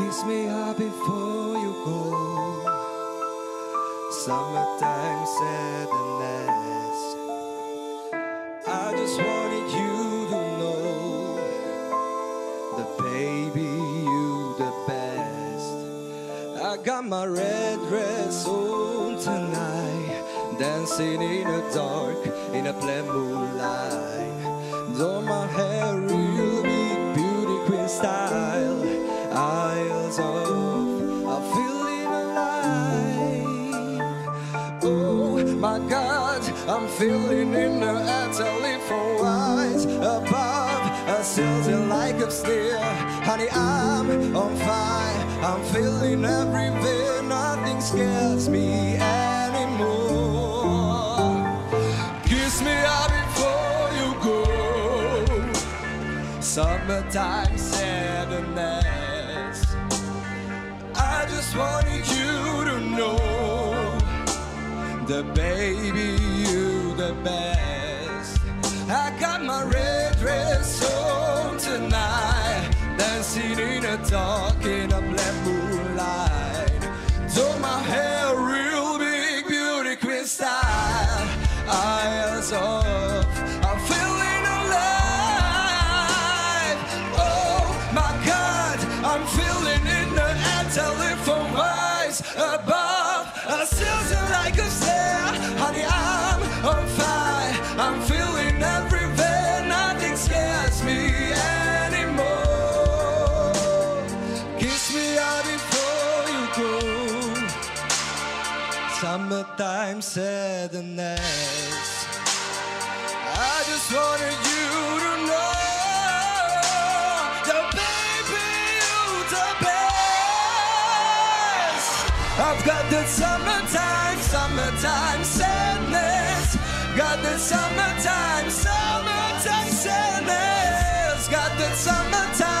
Kiss me hard before you go. Summertime sadness. I just wanted you to know that baby you the best. I got my red dress on tonight, dancing in the dark in a plain moonlight. My God, I'm feeling in the air, telephone wise above, a silver like a steer. Honey, I'm on fire. I'm feeling every vein. Nothing scares me anymore. Kiss me out before you go. Summertime sadness. I just wanted you to know the baby you the best. I got my red dress on tonight, dancing in the dark in a black moonlight. Do my hair real big, beauty queen style, eyes off. I'm feeling alive. Oh my God, I'm feeling in the air, telephone wise above. I still feel Summertime sadness. I just wanted you to know that baby, you're the best. I've got the summertime, summertime sadness. Got the summertime, summertime sadness. Got the summertime.